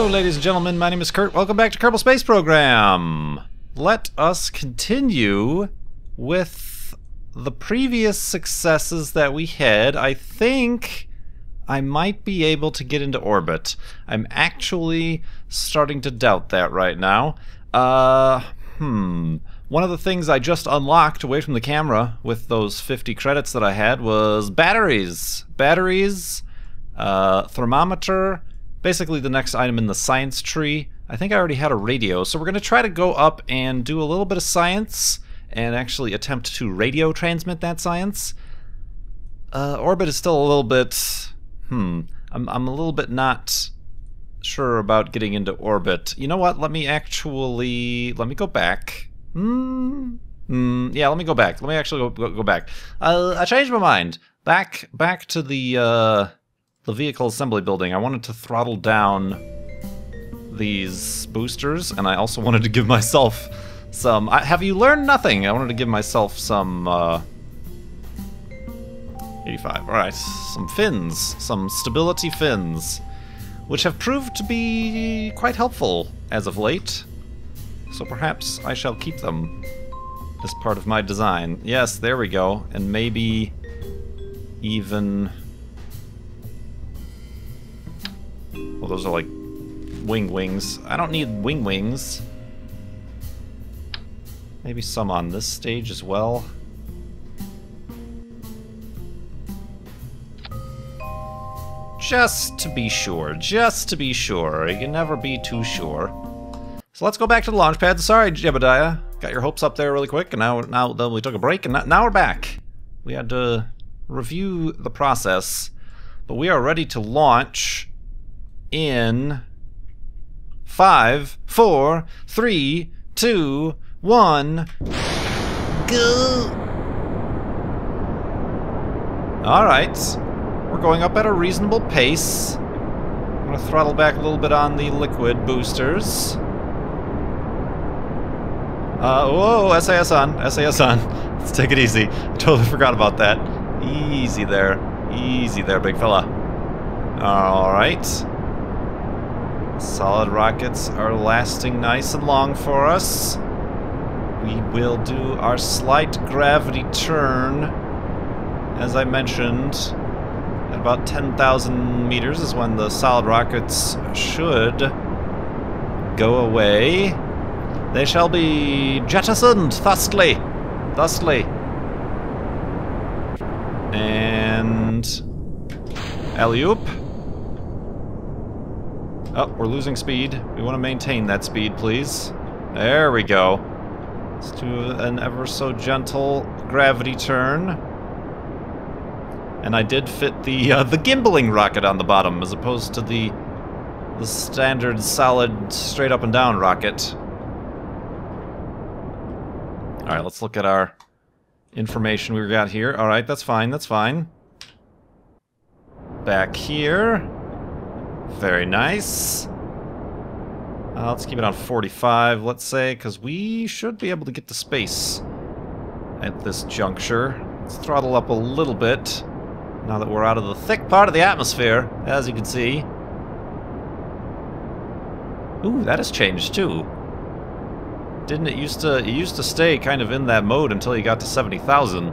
Hello, ladies and gentlemen. My name is Kurt. Welcome back to Kerbal Space Program. Let us continue with the previous successes that we had. I think I might be able to get into orbit. I'm actually starting to doubt that right now. Uh, hmm. One of the things I just unlocked away from the camera with those 50 credits that I had was batteries. Batteries, uh, thermometer, basically the next item in the science tree. I think I already had a radio, so we're going to try to go up and do a little bit of science and actually attempt to radio transmit that science. Uh, orbit is still a little bit... Hmm. I'm, I'm a little bit not sure about getting into orbit. You know what? Let me actually... Let me go back. Hmm. Mm, yeah, let me go back. Let me actually go, go, go back. Uh, I changed my mind. Back back to the uh, the vehicle assembly building. I wanted to throttle down these boosters, and I also wanted to give myself some... I, have you learned nothing? I wanted to give myself some... Uh, 85. Alright, some fins. Some stability fins. Which have proved to be quite helpful as of late so perhaps I shall keep them as part of my design. Yes, there we go. And maybe even... Well, those are like wing wings. I don't need wing wings. Maybe some on this stage as well. Just to be sure, just to be sure. You can never be too sure. So let's go back to the launch pad. Sorry, Jebediah. Got your hopes up there really quick, and now now we took a break, and now we're back. We had to review the process, but we are ready to launch in five, four, three, two, one, go. All right, we're going up at a reasonable pace. I'm gonna throttle back a little bit on the liquid boosters. Uh, whoa, SAS on, SAS on. Let's take it easy. I Totally forgot about that. Easy there. Easy there, big fella. Alright. Solid rockets are lasting nice and long for us. We will do our slight gravity turn. As I mentioned, at about 10,000 meters is when the solid rockets should go away. They shall be jettisoned thusly. Thusly. And... Alley-oop. Oh, we're losing speed. We want to maintain that speed, please. There we go. Let's do an ever so gentle gravity turn. And I did fit the uh, the gimbaling rocket on the bottom as opposed to the the standard solid straight up and down rocket. Alright, let's look at our information we got here. Alright, that's fine, that's fine. Back here. Very nice. Uh, let's keep it on 45, let's say, because we should be able to get to space at this juncture. Let's throttle up a little bit, now that we're out of the thick part of the atmosphere, as you can see. Ooh, that has changed too. Didn't it used to, it used to stay kind of in that mode until you got to 70,000.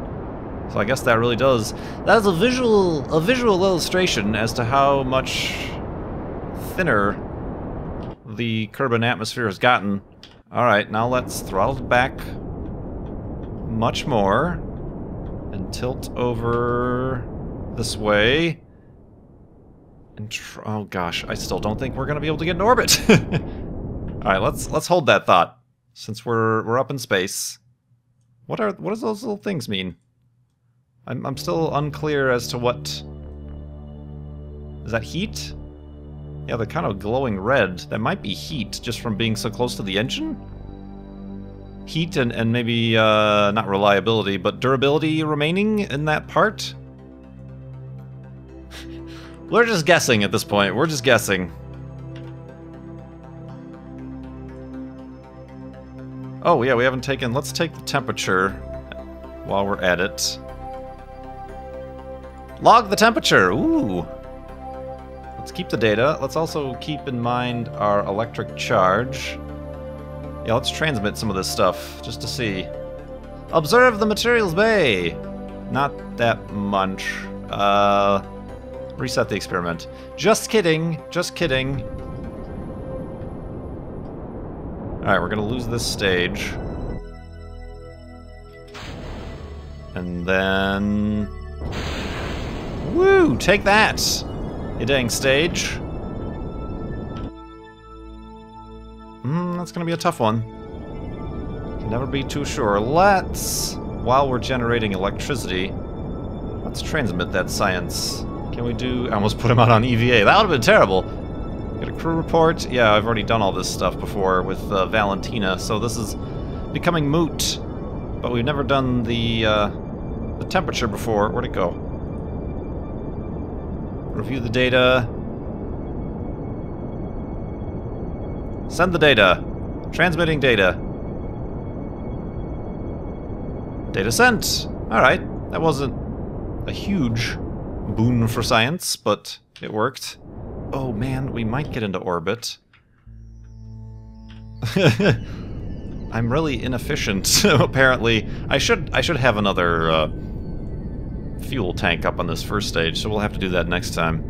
So I guess that really does, that is a visual, a visual illustration as to how much thinner the Kerbin atmosphere has gotten. Alright, now let's throttle back much more and tilt over this way. And oh gosh, I still don't think we're gonna be able to get in orbit. Alright, let's let's hold that thought since we're we're up in space. What are what does those little things mean? I'm I'm still unclear as to what. Is that heat? Yeah, they're kind of glowing red. That might be heat just from being so close to the engine. Heat and, and maybe, uh, not reliability, but durability remaining in that part? We're just guessing at this point. We're just guessing. Oh, yeah, we haven't taken... Let's take the temperature while we're at it. Log the temperature! Ooh! Let's keep the data. Let's also keep in mind our electric charge. Yeah, let's transmit some of this stuff, just to see. Observe the materials bay! Not that much. Uh, reset the experiment. Just kidding, just kidding. Alright, we're gonna lose this stage. And then... Woo! Take that! You dang stage. Hmm, that's gonna be a tough one. Can never be too sure. Let's, while we're generating electricity, let's transmit that science. Can we do... I almost put him out on EVA. That would have been terrible. Get a crew report. Yeah, I've already done all this stuff before with uh, Valentina, so this is becoming moot. But we've never done the, uh, the temperature before. Where'd it go? Review the data. Send the data. Transmitting data. Data sent. Alright. That wasn't a huge boon for science, but it worked. Oh man, we might get into orbit. I'm really inefficient, so apparently. I should I should have another uh, fuel tank up on this first stage, so we'll have to do that next time.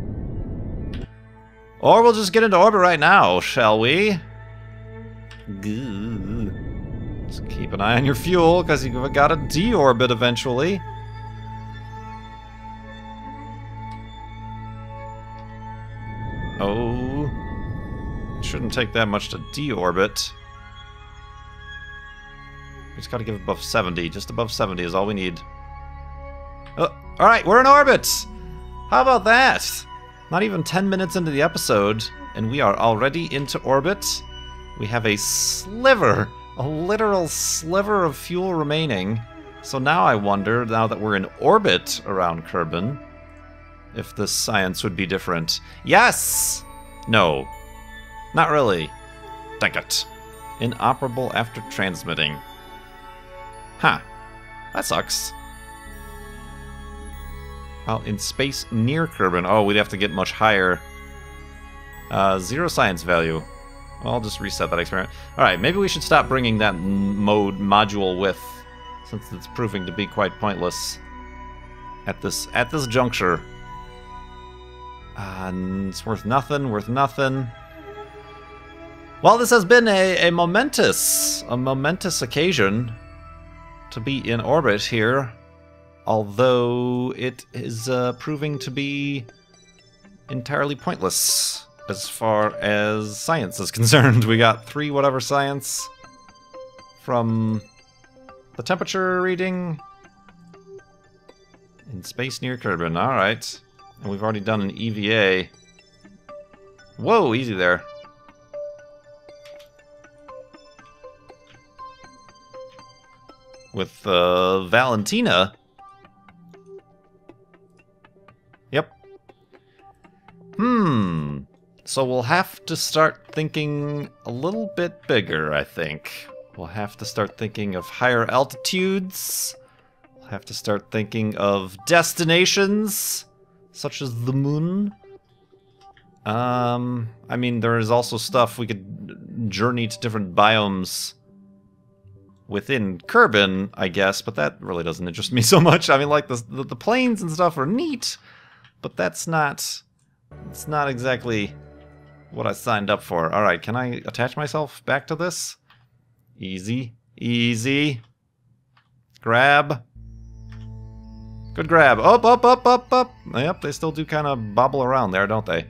Or we'll just get into orbit right now, shall we? Just keep an eye on your fuel, because you've got to deorbit eventually. Oh. It shouldn't take that much to deorbit. We just gotta give above 70. Just above 70 is all we need. Oh, Alright, we're in orbit! How about that? Not even 10 minutes into the episode, and we are already into orbit. We have a sliver, a literal sliver of fuel remaining. So now I wonder, now that we're in orbit around Kerbin, if the science would be different. Yes! No. Not really. Dang it. Inoperable after transmitting. Huh. That sucks. Well, in space near Kerbin. Oh, we'd have to get much higher. Uh, zero science value. Well, I'll just reset that experiment. Alright, maybe we should stop bringing that mode module with, since it's proving to be quite pointless at this at this juncture. Uh, it's worth nothing, worth nothing. Well, this has been a, a momentous, a momentous occasion to be in orbit here although it is uh, proving to be entirely pointless as far as science is concerned. We got three whatever science from the temperature reading in space near Kerbin. Alright. And we've already done an EVA. Whoa, easy there. With uh, Valentina, Hmm. So we'll have to start thinking a little bit bigger, I think. We'll have to start thinking of higher altitudes. We'll have to start thinking of destinations, such as the moon. Um, I mean, there is also stuff we could journey to different biomes within Kerbin, I guess, but that really doesn't interest me so much. I mean, like, the, the, the planes and stuff are neat, but that's not it's not exactly what I signed up for. Alright, can I attach myself back to this? Easy. Easy. Grab. Good grab. Up, up, up, up, up. Yep, they still do kind of bobble around there, don't they?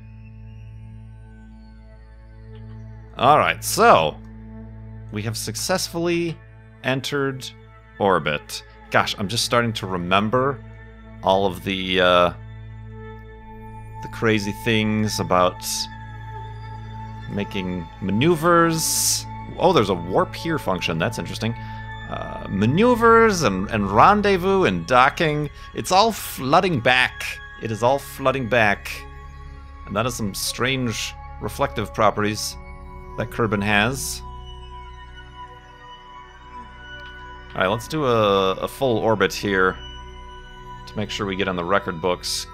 Alright, so... We have successfully entered orbit. Gosh, I'm just starting to remember all of the, uh, the crazy things about making maneuvers. Oh, there's a warp here function. That's interesting. Uh, maneuvers and, and rendezvous and docking. It's all flooding back. It is all flooding back. And that is some strange reflective properties that Kerbin has. Alright, let's do a, a full orbit here to make sure we get on the record books.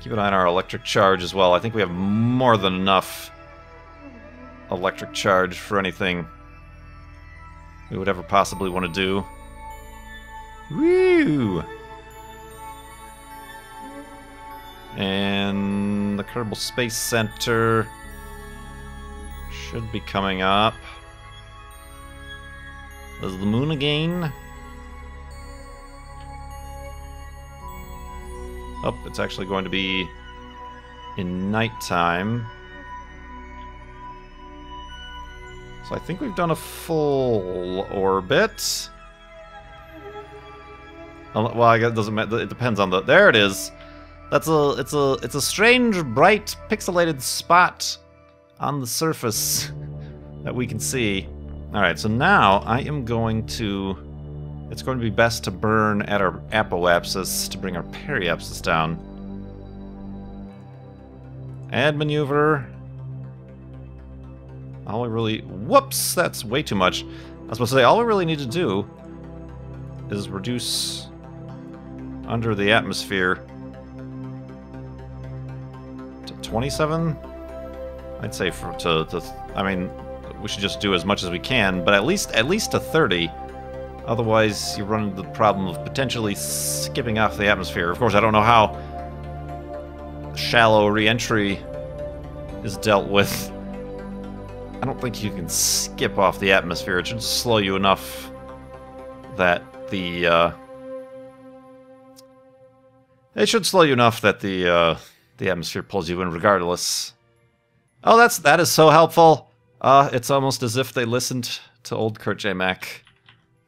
Keep an eye on our electric charge as well. I think we have more than enough electric charge for anything we would ever possibly want to do. Woo! And the Kerbal Space Center should be coming up. Is the moon again. Oh, it's actually going to be in nighttime. So I think we've done a full orbit. Well, I guess it doesn't matter. It depends on the. There it is. That's a. It's a. It's a strange, bright, pixelated spot on the surface that we can see. All right. So now I am going to. It's going to be best to burn at our apoapsis to bring our periapsis down. Add maneuver. All we really... Whoops! That's way too much. I was supposed to say, all we really need to do is reduce under the atmosphere to 27? I'd say for to, to I mean, we should just do as much as we can, but at least at least to 30. Otherwise, you run into the problem of potentially skipping off the atmosphere. Of course, I don't know how shallow reentry is dealt with. I don't think you can skip off the atmosphere. It should slow you enough that the uh, it should slow you enough that the uh, the atmosphere pulls you in regardless. Oh, that's that is so helpful. Uh, it's almost as if they listened to old Kurt J. Mac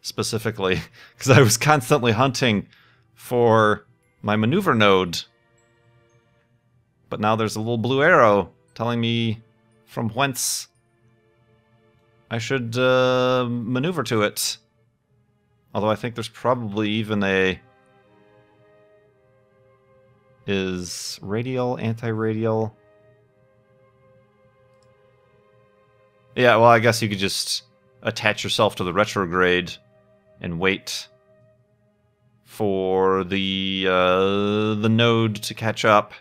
specifically, because I was constantly hunting for my maneuver node. But now there's a little blue arrow telling me from whence I should uh, maneuver to it. Although I think there's probably even a... Is radial, anti-radial... Yeah, well, I guess you could just attach yourself to the retrograde and wait for the uh, the node to catch up.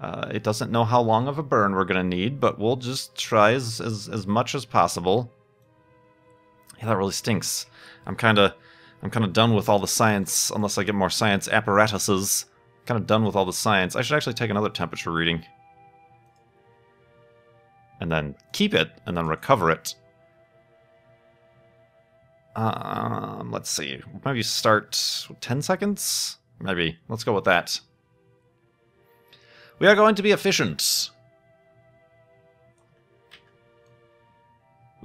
Uh, it doesn't know how long of a burn we're gonna need, but we'll just try as as, as much as possible. Yeah, that really stinks. I'm kind of I'm kind of done with all the science, unless I get more science apparatuses. Kind of done with all the science. I should actually take another temperature reading. And then keep it, and then recover it. Um, let's see. Maybe start 10 seconds? Maybe. Let's go with that. We are going to be efficient.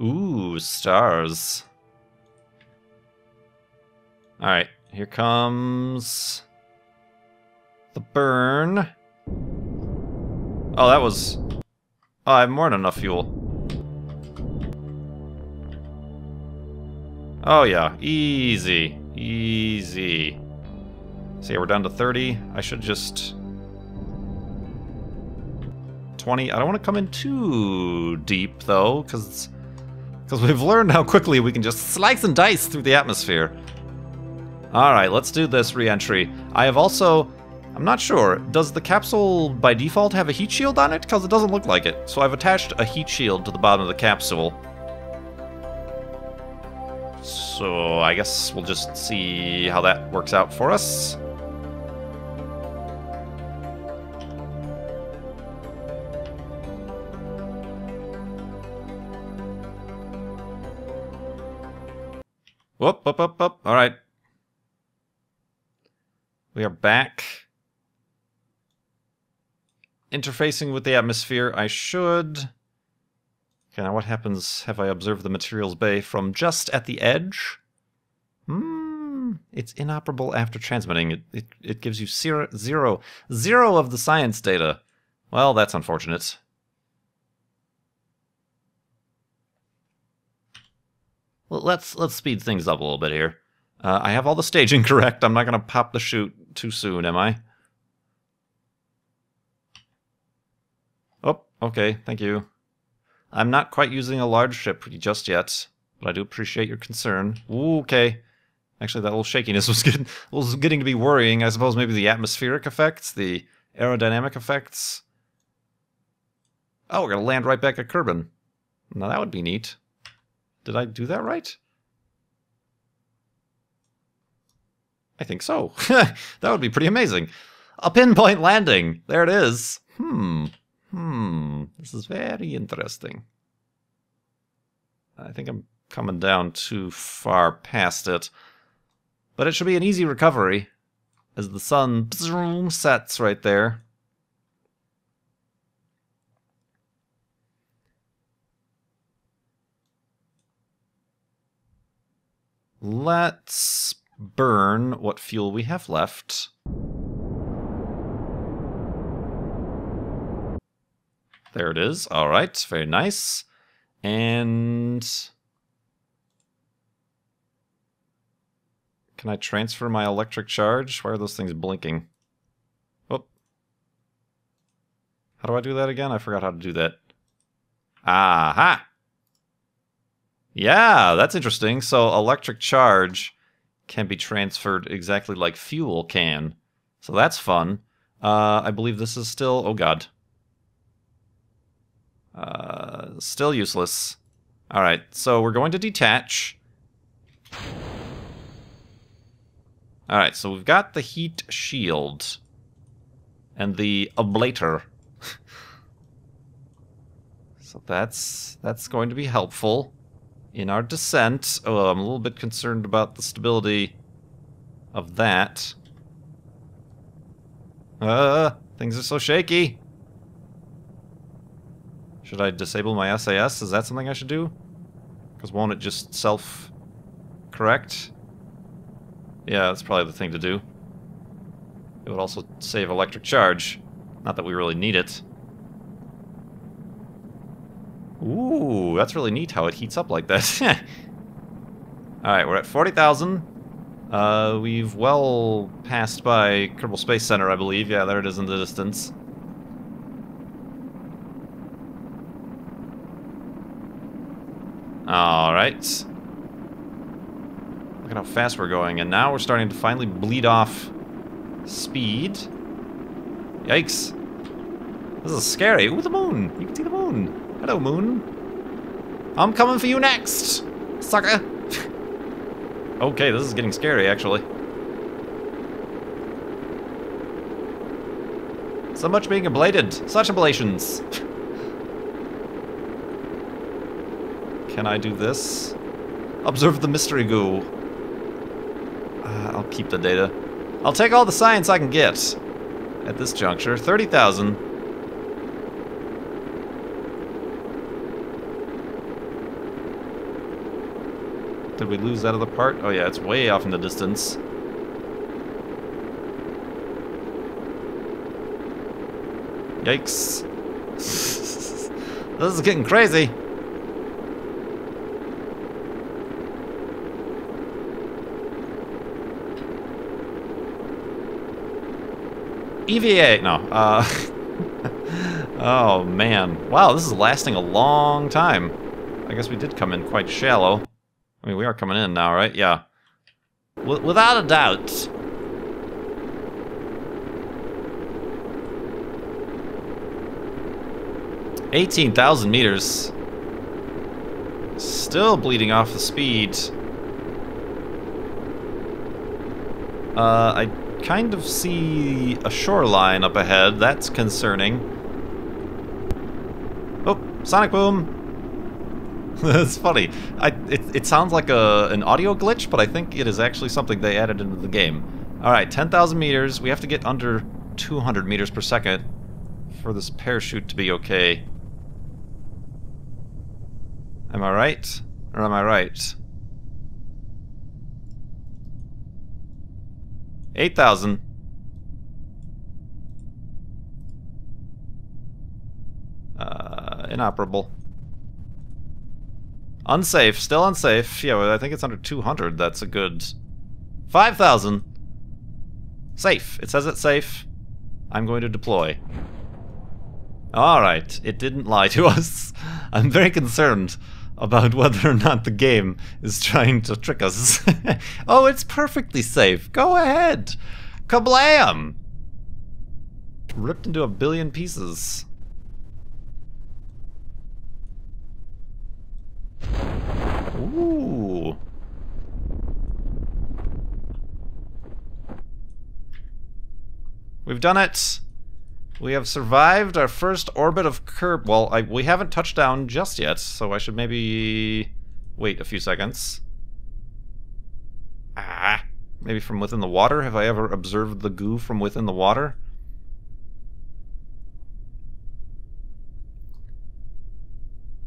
Ooh, stars. Alright, here comes... The burn. Oh, that was... Oh, I have more than enough fuel. Oh yeah, easy. Easy. See, we're down to 30. I should just... 20. I don't want to come in too deep, though, because because we've learned how quickly we can just slice and dice through the atmosphere. Alright, let's do this reentry. I have also... I'm not sure. Does the capsule by default have a heat shield on it? Because it doesn't look like it. So I've attached a heat shield to the bottom of the capsule. So I guess we'll just see how that works out for us. Whoop, whoop, whoop, whoop. All right. We are back. Interfacing with the atmosphere, I should... Okay, now what happens have I observed the materials bay from just at the edge? Hmm, it's inoperable after transmitting. It, it, it gives you zero, zero, zero of the science data. Well, that's unfortunate. Well, let's let's speed things up a little bit here. Uh, I have all the staging correct. I'm not going to pop the chute too soon, am I? Oh, okay. Thank you. I'm not quite using a large ship just yet, but I do appreciate your concern. Ooh, okay. Actually, that little shakiness was getting, was getting to be worrying. I suppose maybe the atmospheric effects, the aerodynamic effects. Oh, we're going to land right back at Kerbin. Now that would be neat. Did I do that right? I think so. that would be pretty amazing. A pinpoint landing. There it is. Hmm. Hmm. This is very interesting. I think I'm coming down too far past it. But it should be an easy recovery as the sun sets right there. Let's burn what fuel we have left. There it is. All right, very nice. And can I transfer my electric charge? Why are those things blinking? Oh. How do I do that again? I forgot how to do that. Aha! Yeah, that's interesting. So electric charge can be transferred exactly like fuel can. So that's fun. Uh, I believe this is still... Oh, God. Uh, still useless. All right, so we're going to detach. All right, so we've got the heat shield and the ablator. so that's that's going to be helpful in our descent. Oh, I'm a little bit concerned about the stability of that. Uh, things are so shaky. Should I disable my SAS? Is that something I should do? Because won't it just self-correct? Yeah, that's probably the thing to do. It would also save electric charge. Not that we really need it. Ooh, that's really neat how it heats up like that. Alright, we're at 40,000. Uh, we've well passed by Kerbal Space Center, I believe. Yeah, there it is in the distance. Alright. Look at how fast we're going, and now we're starting to finally bleed off speed. Yikes. This is scary. Ooh, the moon! You can see the moon! Hello, moon. I'm coming for you next, sucker! okay, this is getting scary, actually. So much being ablated. Such ablations. Can I do this? Observe the mystery goo. Uh, I'll keep the data. I'll take all the science I can get. At this juncture, 30,000. Did we lose that other part? Oh yeah, it's way off in the distance. Yikes. this is getting crazy. EVA! No. Uh, oh, man. Wow, this is lasting a long time. I guess we did come in quite shallow. I mean, we are coming in now, right? Yeah. W without a doubt. Eighteen thousand meters. Still bleeding off the speed. Uh, I kind of see a shoreline up ahead. That's concerning. Oh, sonic boom! That's funny. I, it, it sounds like a, an audio glitch, but I think it is actually something they added into the game. Alright, 10,000 meters. We have to get under 200 meters per second for this parachute to be okay. Am I right? Or am I right? 8,000. Uh, inoperable. Unsafe. Still unsafe. Yeah, well, I think it's under 200. That's a good... 5,000. Safe. It says it's safe. I'm going to deploy. Alright. It didn't lie to us. I'm very concerned about whether or not the game is trying to trick us. oh, it's perfectly safe. Go ahead. Kablam! Ripped into a billion pieces. Ooh. We've done it! We have survived our first orbit of Kerb. Well, I, we haven't touched down just yet, so I should maybe wait a few seconds. Ah, maybe from within the water? Have I ever observed the goo from within the water?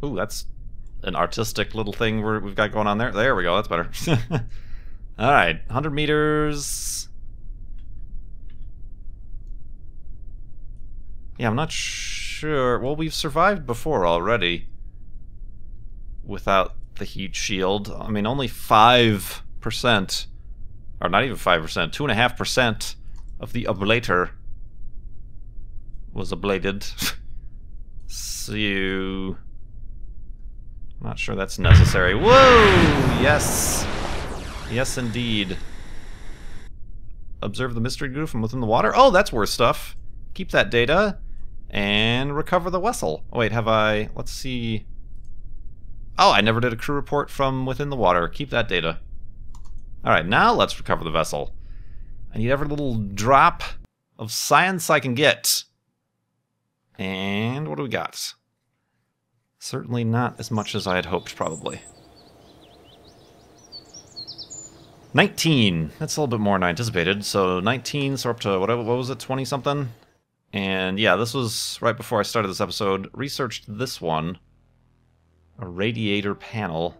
Ooh, that's an artistic little thing we have got going on there. There we go, that's better. Alright, 100 meters. Yeah, I'm not sure. Well, we've survived before already. Without the heat shield. I mean, only 5%, or not even 5%, 2.5% of the ablator was ablated. so... I'm not sure that's necessary. Whoa! Yes! Yes, indeed. Observe the mystery goo from within the water. Oh, that's worth stuff. Keep that data and recover the vessel. Oh, wait, have I... Let's see... Oh, I never did a crew report from within the water. Keep that data. Alright, now let's recover the vessel. I need every little drop of science I can get. And what do we got? Certainly not as much as I had hoped, probably. 19. That's a little bit more than I anticipated. So 19, so up to, whatever, what was it, 20 something? And yeah, this was right before I started this episode. Researched this one, a radiator panel,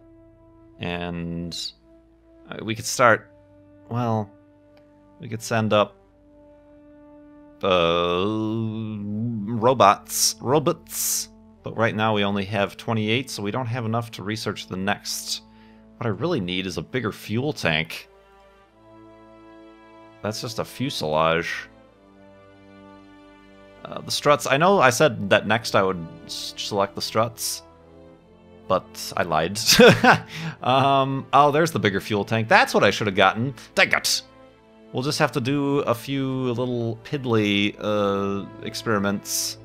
and uh, we could start. Well, we could send up uh, robots, robots. But right now we only have 28, so we don't have enough to research the next. What I really need is a bigger fuel tank. That's just a fuselage. Uh, the struts, I know I said that next I would select the struts, but I lied. um, oh, there's the bigger fuel tank. That's what I should have gotten. Dang it! We'll just have to do a few little piddly uh, experiments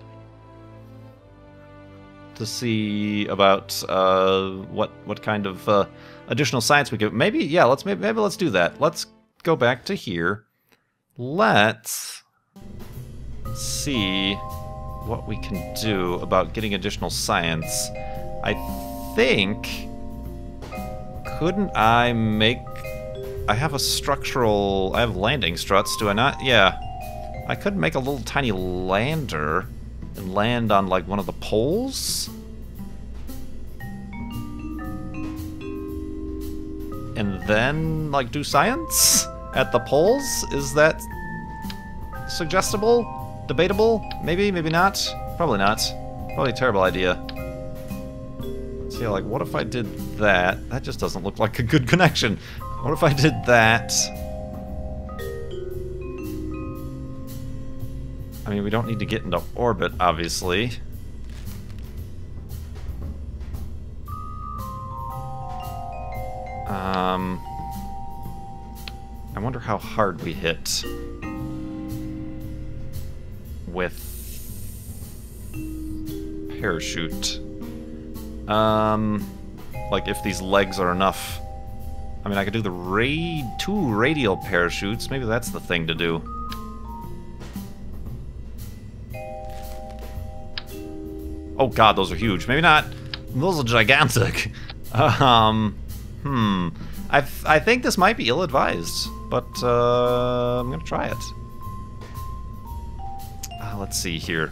to see about uh, what what kind of uh, additional science we could. Maybe yeah, let's maybe, maybe let's do that. Let's go back to here. Let's see what we can do about getting additional science. I think... Couldn't I make... I have a structural... I have landing struts, do I not? Yeah. I could make a little tiny lander and land on, like, one of the poles? And then, like, do science at the poles? Is that suggestible? Debatable? Maybe, maybe not. Probably not. Probably a terrible idea. See, so like, what if I did that? That just doesn't look like a good connection. What if I did that? I mean, we don't need to get into orbit, obviously. Um, I wonder how hard we hit with parachute. Um, like if these legs are enough. I mean, I could do the ra two radial parachutes. Maybe that's the thing to do. Oh god, those are huge. Maybe not. Those are gigantic. um, hmm. I, I think this might be ill-advised, but uh, I'm gonna try it let's see here.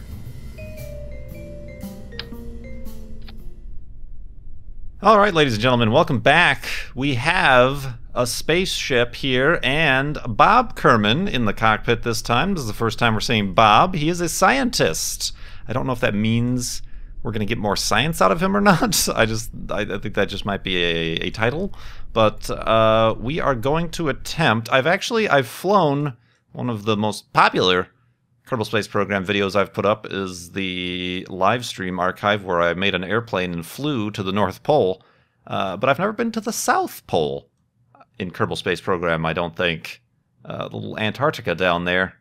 All right, ladies and gentlemen, welcome back. We have a spaceship here and Bob Kerman in the cockpit this time. This is the first time we're seeing Bob. He is a scientist. I don't know if that means we're going to get more science out of him or not. I just, I, I think that just might be a, a title. But uh, we are going to attempt. I've actually, I've flown one of the most popular Kerbal Space Program videos I've put up is the live stream archive where I made an airplane and flew to the North Pole. Uh, but I've never been to the South Pole in Kerbal Space Program, I don't think. Uh, little Antarctica down there.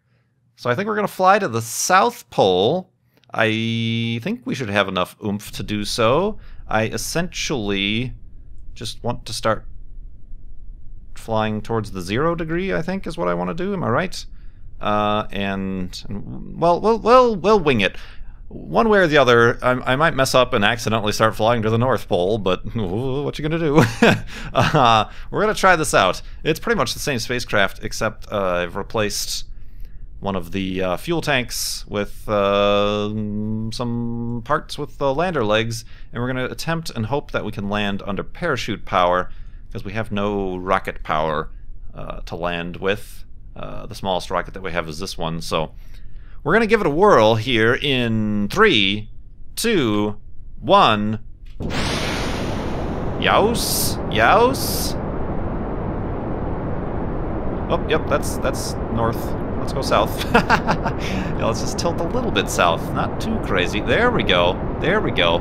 So I think we're going to fly to the South Pole. I think we should have enough oomph to do so. I essentially just want to start flying towards the zero degree, I think is what I want to do. Am I right? Uh, and, and well, we'll we'll we'll wing it. One way or the other, I, I, might mess up and accidentally start flying to the North Pole, but what you gonna do? uh, we're gonna try this out. It's pretty much the same spacecraft, except uh, I've replaced one of the uh, fuel tanks with uh, some parts with the lander legs, and we're gonna attempt and hope that we can land under parachute power, because we have no rocket power uh, to land with. Uh, the smallest rocket that we have is this one, so we're going to give it a whirl here in three, two, one. Youse, youse. Oh, yep, that's that's north. Let's go south. yeah, let's just tilt a little bit south. Not too crazy. There we go. There we go.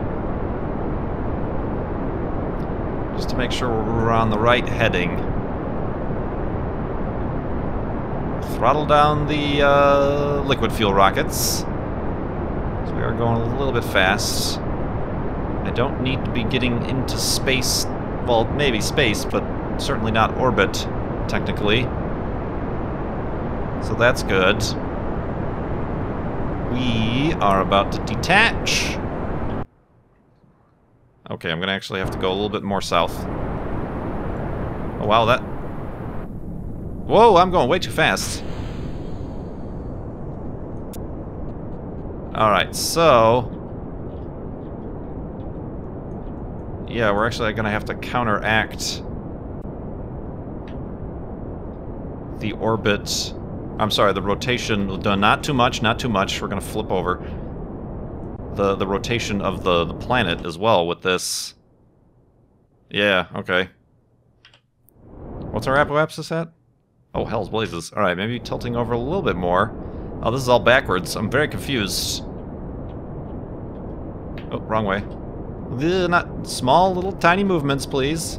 Just to make sure we're on the right heading. Throttle down the uh, liquid fuel rockets. So we are going a little bit fast. I don't need to be getting into space, well, maybe space, but certainly not orbit, technically. So that's good. We are about to detach. Okay, I'm going to actually have to go a little bit more south. Oh, wow, that... Whoa, I'm going way too fast. Alright, so... Yeah, we're actually going to have to counteract the orbit... I'm sorry, the rotation... Not too much, not too much. We're going to flip over. The, the rotation of the, the planet as well with this. Yeah, okay. What's our apoapsis at? Oh, hell's blazes. Alright, maybe tilting over a little bit more. Oh, this is all backwards. I'm very confused. Oh, wrong way. Ugh, not small, little tiny movements, please.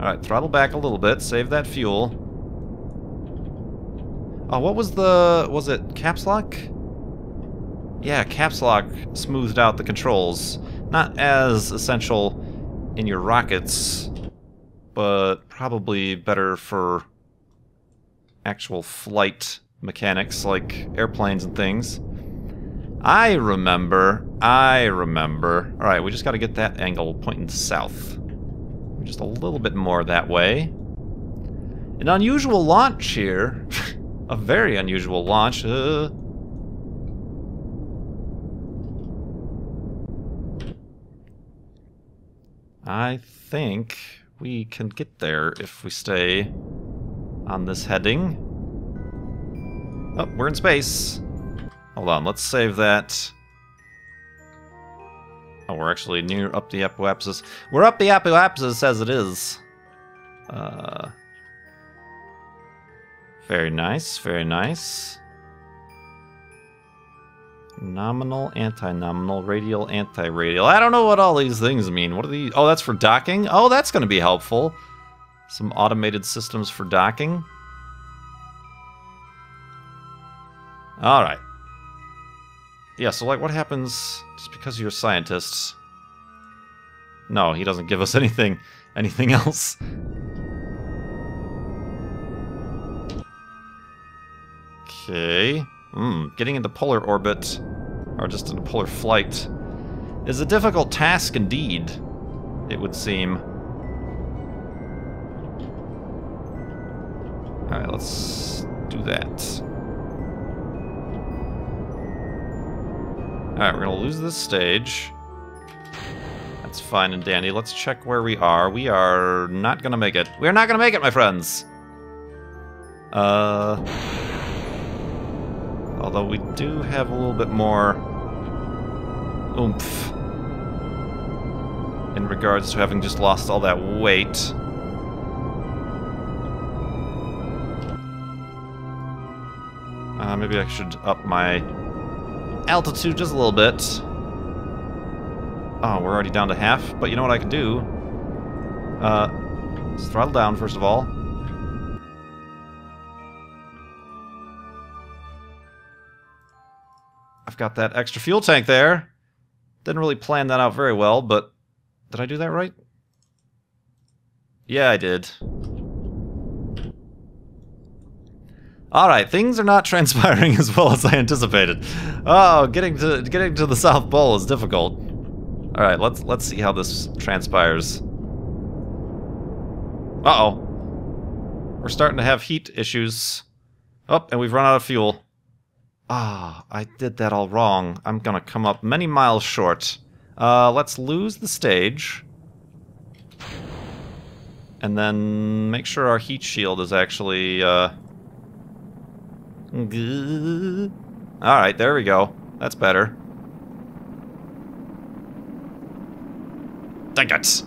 Alright, throttle back a little bit. Save that fuel. Oh, what was the... Was it caps lock? Yeah, caps lock smoothed out the controls. Not as essential in your rockets, but probably better for actual flight mechanics like airplanes and things. I remember, I remember. Alright, we just got to get that angle pointing south. Just a little bit more that way. An unusual launch here. a very unusual launch. Uh, I think we can get there if we stay on this heading. Oh, we're in space. Hold on, let's save that. Oh, we're actually near up the apoapsis. We're up the apoapsis as it is. Uh, very nice, very nice. Nominal, anti-nominal, radial, anti-radial. I don't know what all these things mean. What are these? Oh, that's for docking? Oh, that's going to be helpful. Some automated systems for docking. Alright. Yeah, so like what happens just because you're scientists? No, he doesn't give us anything anything else. Okay. Hmm, getting into polar orbit, or just into polar flight, is a difficult task indeed, it would seem. Alright, let's do that. Alright, we're gonna lose this stage. That's fine and dandy. Let's check where we are. We are not gonna make it. We are not gonna make it, my friends! Uh... Although we do have a little bit more oomph in regards to having just lost all that weight. Uh, maybe I should up my altitude just a little bit. Oh, we're already down to half, but you know what I can do? Uh, let's throttle down first of all. I've got that extra fuel tank there. Didn't really plan that out very well, but did I do that right? Yeah, I did. Alright, things are not transpiring as well as I anticipated. Oh, getting to getting to the South Pole is difficult. Alright, let's let's see how this transpires. Uh-oh. We're starting to have heat issues. Oh, and we've run out of fuel. Ah, I did that all wrong. I'm gonna come up many miles short. Uh, let's lose the stage. And then make sure our heat shield is actually, uh... Alright, there we go. That's better. Dang it!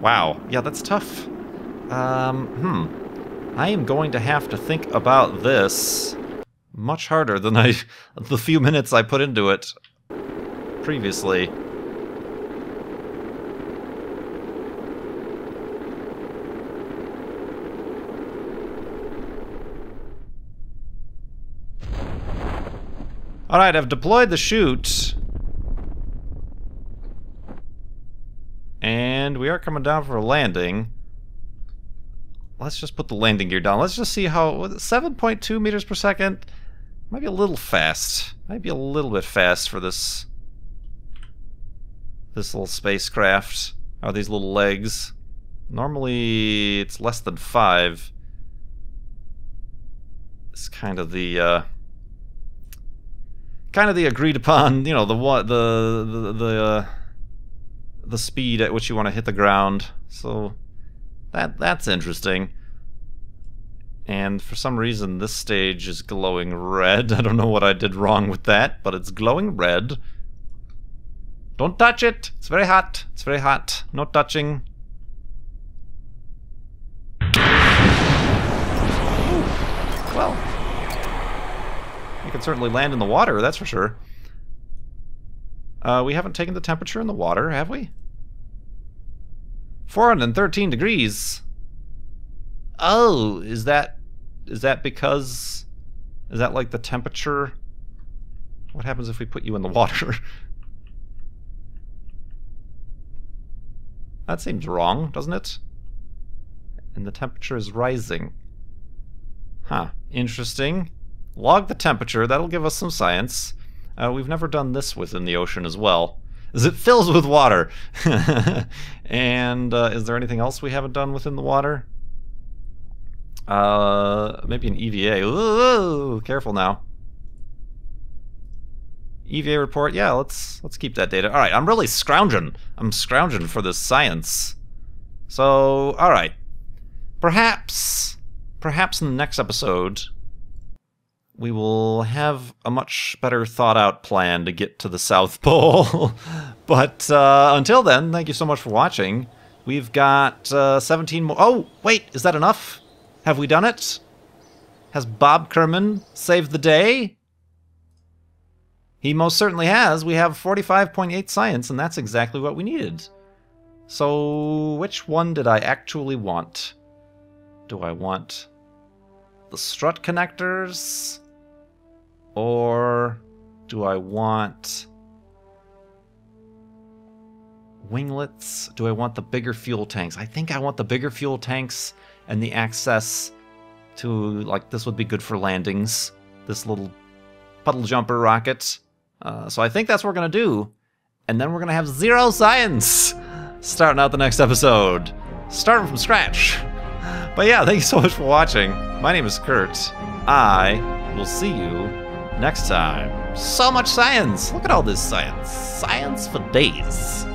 Wow. Yeah, that's tough. Um, hmm. I am going to have to think about this much harder than I the few minutes I put into it previously. Alright, I've deployed the chute. And we are coming down for a landing. Let's just put the landing gear down. Let's just see how... 7.2 meters per second? Might be a little fast. Might be a little bit fast for this... This little spacecraft. Or these little legs. Normally, it's less than five. It's kind of the, uh, Kind of the agreed upon, you know, the what, the, the, the, uh, the speed at which you want to hit the ground. So, that that's interesting. And for some reason, this stage is glowing red. I don't know what I did wrong with that, but it's glowing red. Don't touch it! It's very hot. It's very hot. No touching. Well, you can certainly land in the water, that's for sure. Uh, we haven't taken the temperature in the water, have we? 413 degrees. Oh, is that is that because is that like the temperature? What happens if we put you in the water? that seems wrong, doesn't it? And the temperature is rising. Huh, interesting. Log the temperature, that'll give us some science. Uh, we've never done this within the ocean as well. As it fills with water. and uh, is there anything else we haven't done within the water? Uh, maybe an EVA. Ooh, careful now. EVA report. Yeah, let's let's keep that data. All right, I'm really scrounging. I'm scrounging for this science. So, all right. Perhaps, perhaps in the next episode, we will have a much better thought out plan to get to the South Pole. but uh, until then, thank you so much for watching. We've got uh, 17 more. Oh, wait, is that enough? Have we done it? Has Bob Kerman saved the day? He most certainly has. We have 45.8 science, and that's exactly what we needed. So, which one did I actually want? Do I want the strut connectors? Or do I want winglets? Do I want the bigger fuel tanks? I think I want the bigger fuel tanks and the access to, like, this would be good for landings. This little puddle jumper rocket. Uh, so I think that's what we're going to do. And then we're going to have zero science starting out the next episode. Starting from scratch. But yeah, thank you so much for watching. My name is Kurt. I will see you next time. So much science! Look at all this science. Science for days.